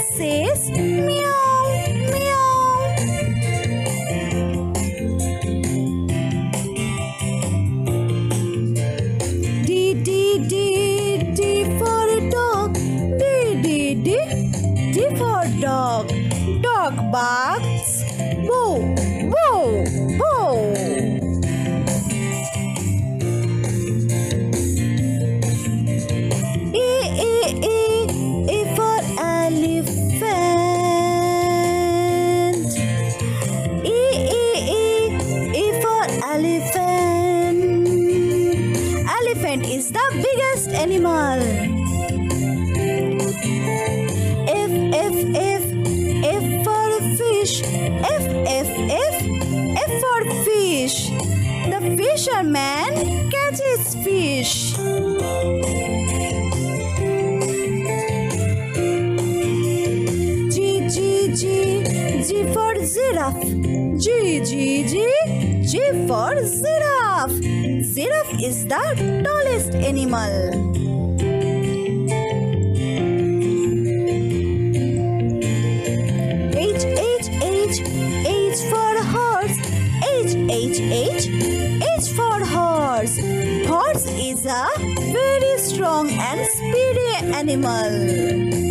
says meow, meow. D, D, D, D for dog. D, D, D, D for dog. Dog barks. Whoa, whoa. Elephant is the biggest animal. F, F, F, F for fish. F, F, F, F for fish. The fisherman catches fish. G, G, G, G for giraffe. G, G, G, G for giraffe. Giraffe is the tallest animal. H, H, H, H for horse. H, H, H, H for horse. Horse is a very strong and speedy animal.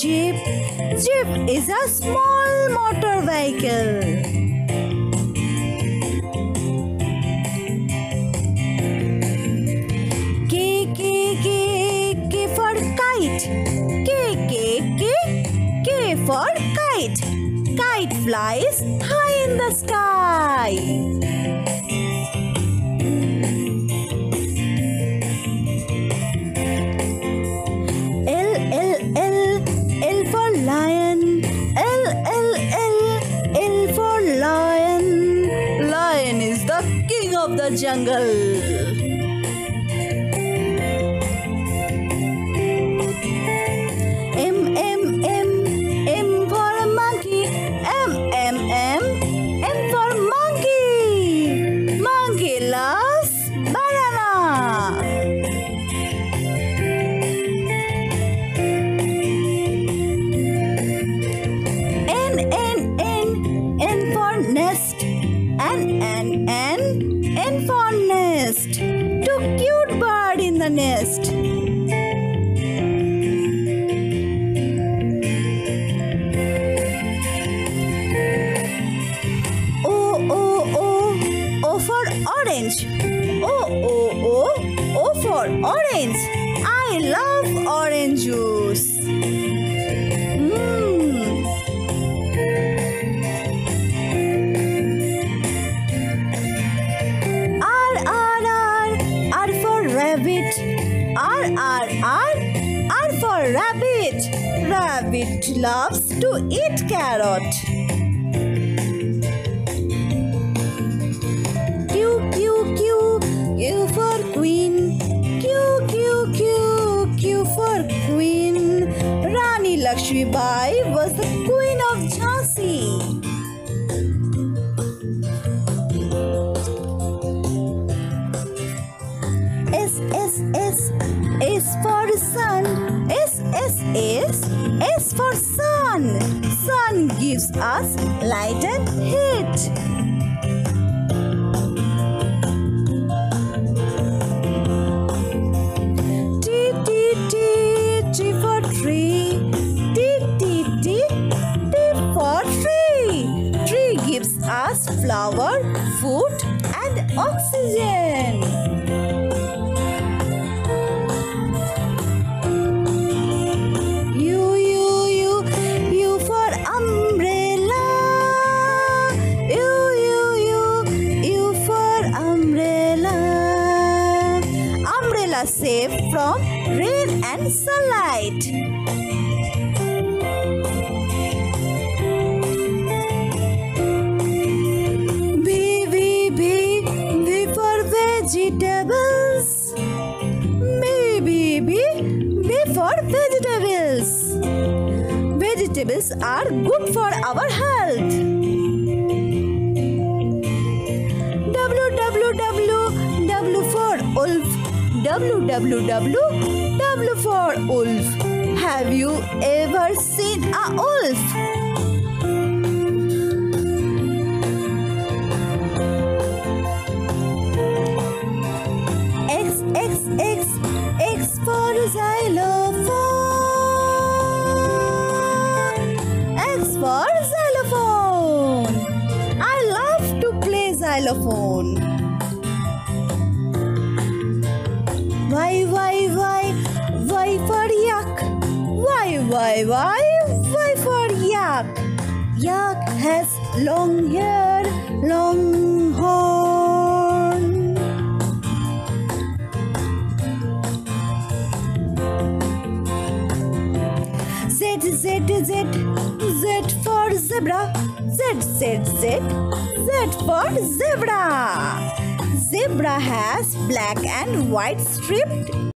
Jeep. Jeep is a small motor vehicle. K, K, K, K for kite. K, K, K, K for kite. Kite flies high in the sky. Of the jungle. M nest. O oh, O oh, O oh, O for orange. O O O O for orange. I love orange juice. Rabbit loves to eat carrot. Q Q Q Q for queen. Q Q Q Q for queen. Rani Lakshmi Bai was the queen of Jhansi. S S S S for sun. S S S S for sun. Sun gives us light and heat. T T T T for tree. T T T T for tree. Tree gives us flower, food, and oxygen. are safe from rain and sunlight. V, for vegetables. V, for vegetables. Vegetables are good for our health. W, W, W, W for wolf. Have you ever seen a wolf? X, X, X, X for xylophone. X for xylophone. I love to play xylophone. Y, Y, Y, Y for yak. Y, Y, Y, Y for yak. Yak has long hair, long horn. Z Z Z Z for zebra Z Z Z Z for zebra Zebra has black and white striped